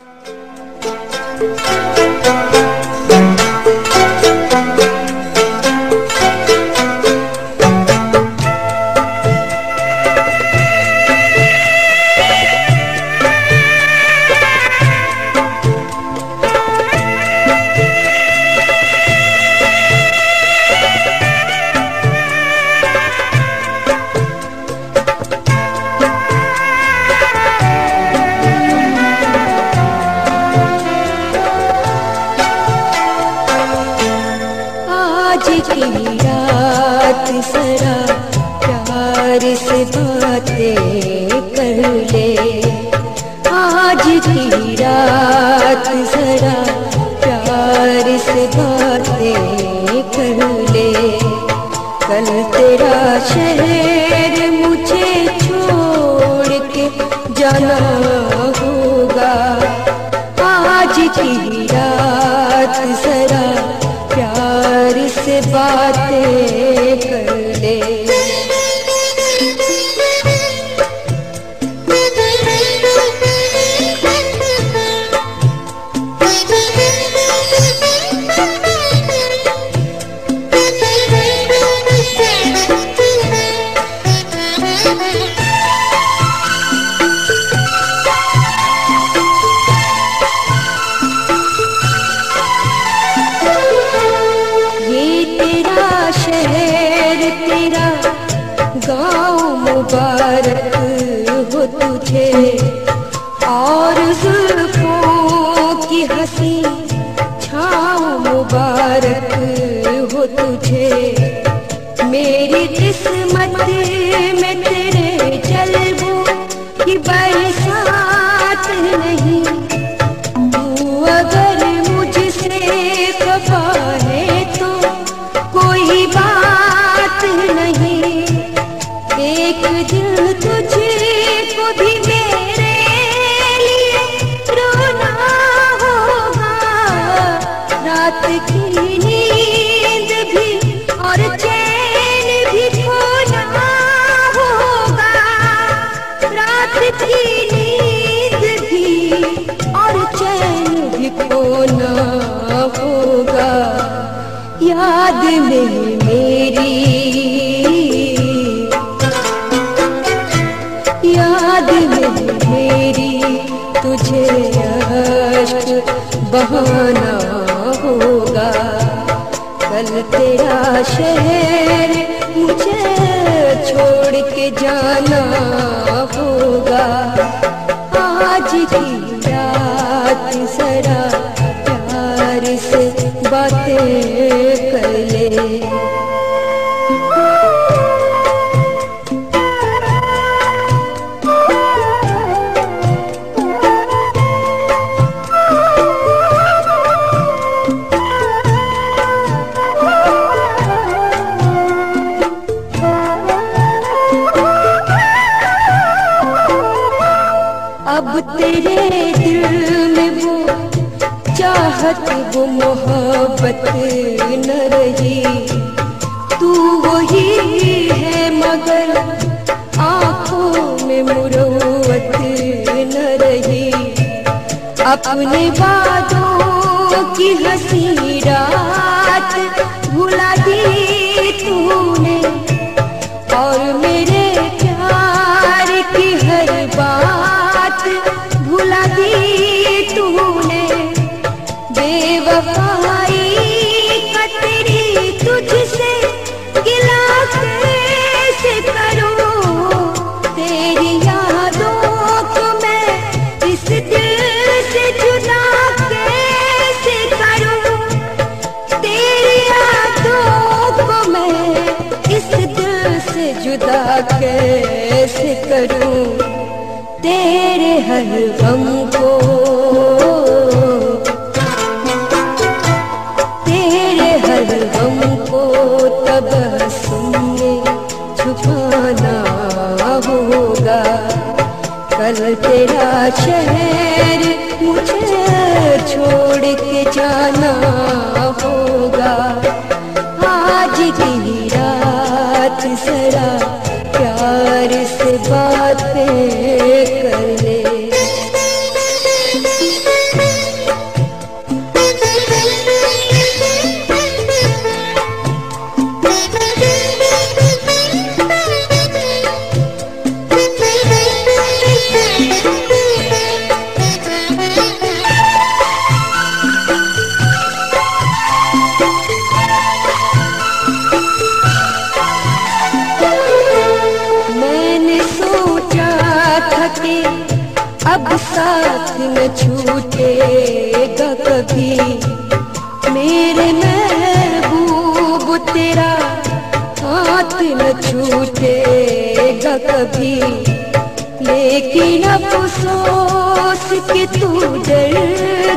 آج رات ذرا گاؤں مبارک ہو تجھے اور زلفوں کی ہنسی چھاؤں مبارک ہو تجھے میری قسمت کھونا ہوگا؟ یاد میں میری یاد میں میری تجھے اشک بہانا ہوگا۔ کل تیرا شہر مجھے چھوڑ کے جانا ہوگا۔ تیرے دل میں وہ چاہت وہ محبت نہ رہی۔ تو وہی ہے مگر آنکھوں میں مروت نہ رہی۔ اپنے وعدوں کی ہنسی رات جدا کیسے کروں؟ تیرے ہر غم کو۔ تیرے ہر غم کو تبسم میں چھپانا ہوگا۔ کل تیرا شہر مجھے چھوڑ کے جانا ہوگا۔ آج کی آج پیار سے باتیں کر لے Thank you. نہ چھوٹے گا کبھی میرے محبوب تیرا ہاتھ نہ چھوٹے گا کبھی لیکن افسوس کہ تو ڈر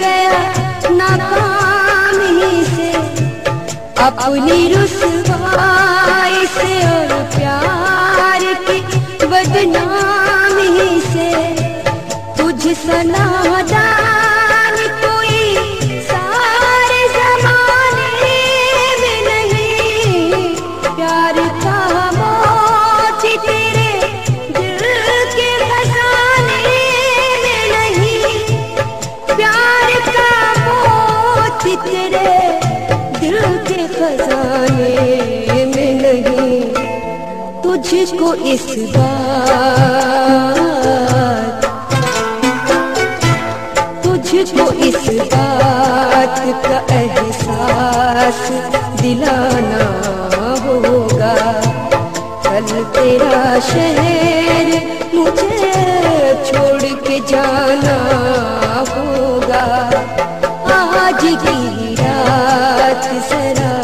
گیا ناکامی سے اپنی رسوائی سے اور پیار کی بدنامی سے سنا دان کوئی سارے زمانے میں نہیں۔ پیار کا تیرے دل کے خزانے میں نہیں۔ پیار کا موت تیرے دل کے خزانے میں نہیں۔ تجھ کو اس بات تجھ کو اس بات کا احساس دلانا ہوگا۔ کل تیرا شہر مجھے چھوڑ کے جانا ہوگا۔ آج کی رات ذرا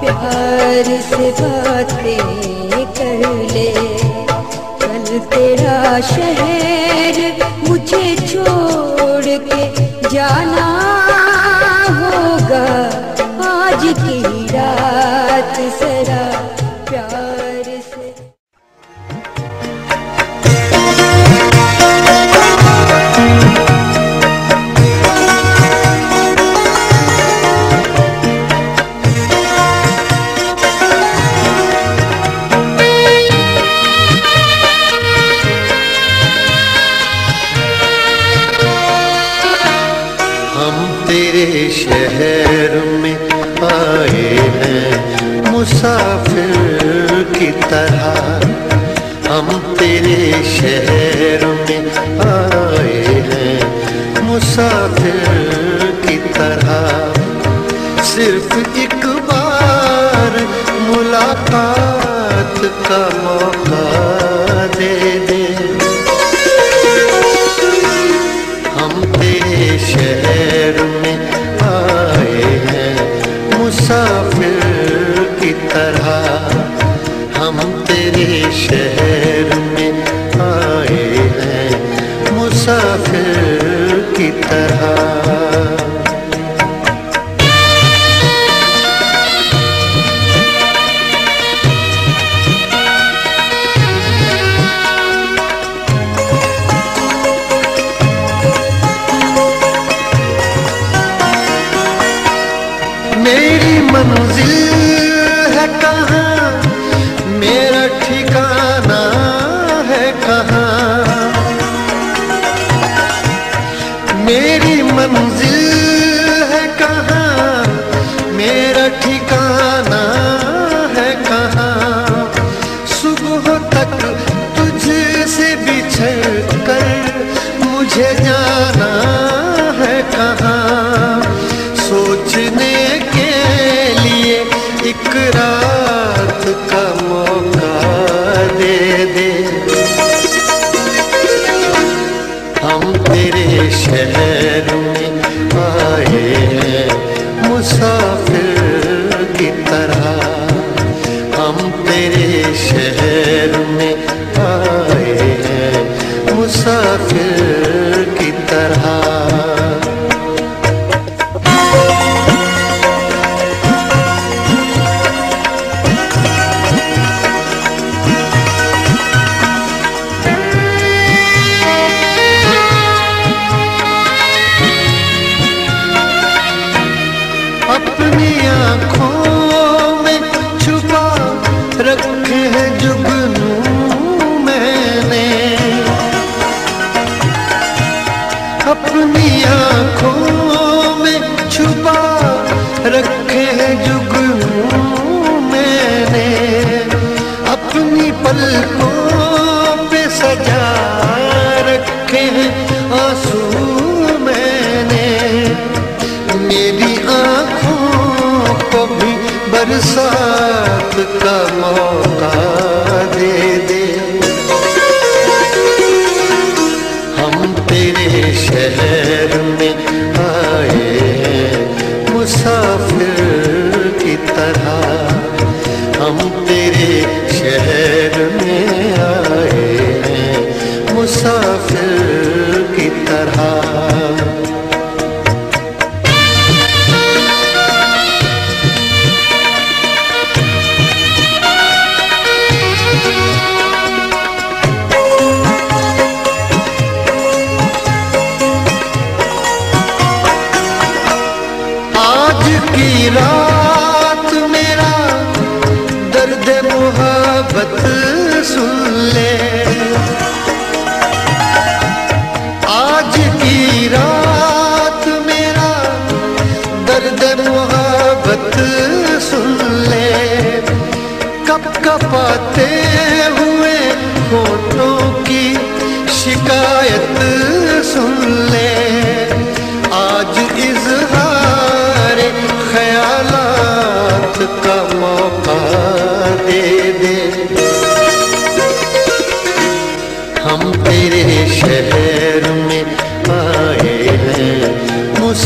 پیار سے باتیں کر لے۔ کل تیرا شہر مجھے چھوڑ کے جانا ہوگا آج کی رات ذرا۔ مسافر کی طرح صرف ایک بار ملاقات کا کی کا موقع دے دے۔ ہم تیرے شہر میں آئے ہیں مسافر کی طرح۔ ہم تیرے شہر میں آئے ہیں مسافر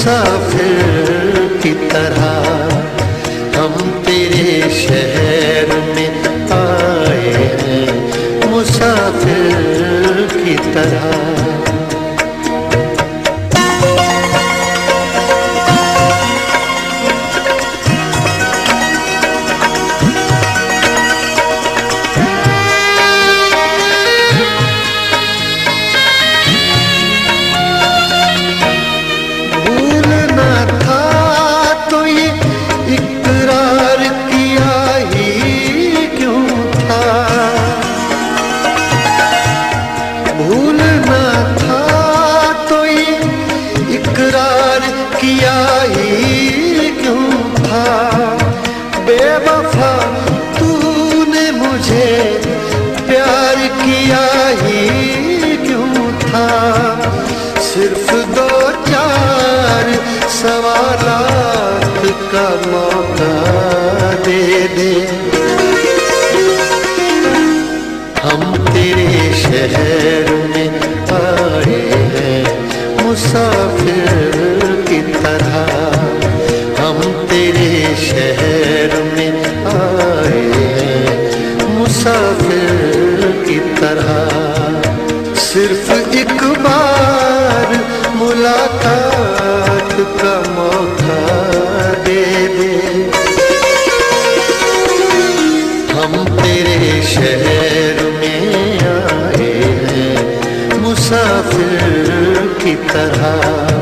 مسافر کی طرح۔ اصرار کیا ہی کیوں تھا؟ بے وفا تو نے مجھے پیار کیا ہی کیوں تھا؟ صرف دو چار سوالات کا موقع دے دے۔ ہم تیرے شہر شہر میں آئے ہیں مسافر کی طرح۔